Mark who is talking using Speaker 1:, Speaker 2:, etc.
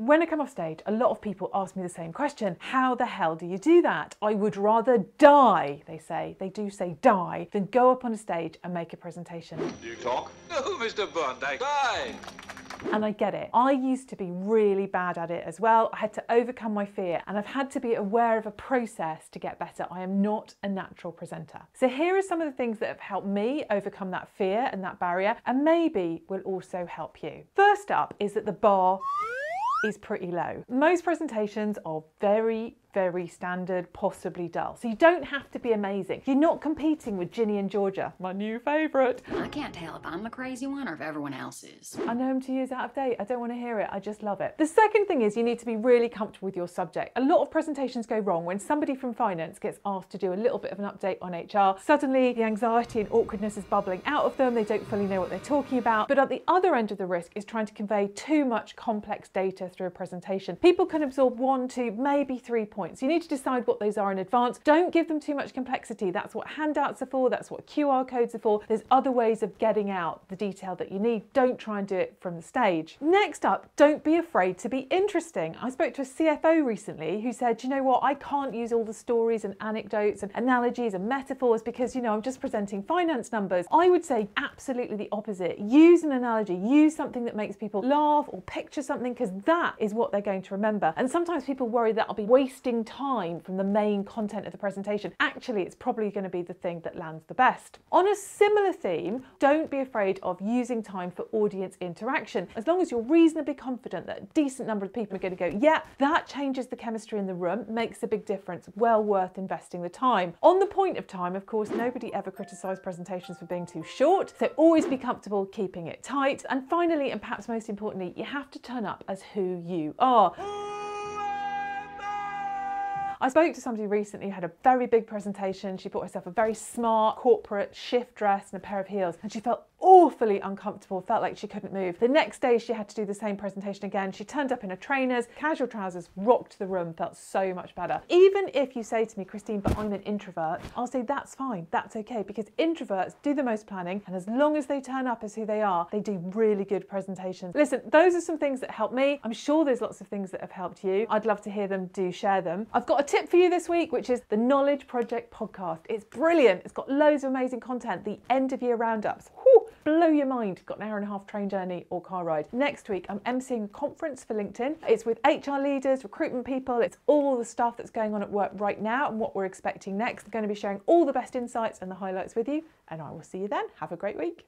Speaker 1: When I come off stage, a lot of people ask me the same question How the hell do you do that? I would rather die, they say. They do say die, than go up on a stage and make a presentation.
Speaker 2: Do you talk? No, Mr. Burndike. Die!
Speaker 1: And I get it. I used to be really bad at it as well. I had to overcome my fear and I've had to be aware of a process to get better. I am not a natural presenter. So here are some of the things that have helped me overcome that fear and that barrier and maybe will also help you. First up is that the bar is pretty low. Most presentations are very, very standard, possibly dull. So you don't have to be amazing. You're not competing with Ginny and Georgia, my new favourite.
Speaker 3: I can't tell if I'm the crazy one or if everyone else is.
Speaker 1: I know I'm two years out of date. I don't want to hear it. I just love it. The second thing is you need to be really comfortable with your subject. A lot of presentations go wrong when somebody from finance gets asked to do a little bit of an update on HR. Suddenly the anxiety and awkwardness is bubbling out of them. They don't fully know what they're talking about. But at the other end of the risk is trying to convey too much complex data through a presentation. People can absorb one, two, maybe three points. You need to decide what those are in advance. Don't give them too much complexity. That's what handouts are for. That's what QR codes are for. There's other ways of getting out the detail that you need. Don't try and do it from the stage. Next up, don't be afraid to be interesting. I spoke to a CFO recently who said, you know what, I can't use all the stories and anecdotes and analogies and metaphors because, you know, I'm just presenting finance numbers. I would say absolutely the opposite. Use an analogy, use something that makes people laugh or picture something because that is what they're going to remember. And sometimes people worry that I'll be wasting time from the main content of the presentation, actually it's probably going to be the thing that lands the best. On a similar theme, don't be afraid of using time for audience interaction. As long as you're reasonably confident that a decent number of people are going to go, yeah, that changes the chemistry in the room, makes a big difference, well worth investing the time. On the point of time, of course, nobody ever criticised presentations for being too short, so always be comfortable keeping it tight. And finally, and perhaps most importantly, you have to turn up as who you are. I spoke to somebody recently who had a very big presentation. She bought herself a very smart corporate shift dress and a pair of heels, and she felt awfully uncomfortable, felt like she couldn't move. The next day she had to do the same presentation again. She turned up in her trainers, casual trousers, rocked the room, felt so much better. Even if you say to me, Christine, but I'm an introvert, I'll say that's fine, that's okay, because introverts do the most planning, and as long as they turn up as who they are, they do really good presentations. Listen, those are some things that helped me. I'm sure there's lots of things that have helped you. I'd love to hear them, do share them. I've got a tip for you this week, which is the Knowledge Project podcast. It's brilliant. It's got loads of amazing content, the end of year roundups. Whew, blow your mind. Got an hour and a half train journey or car ride. Next week, I'm emceeing a conference for LinkedIn. It's with HR leaders, recruitment people. It's all the stuff that's going on at work right now and what we're expecting next. I'm going to be sharing all the best insights and the highlights with you. And I will see you then. Have a great week.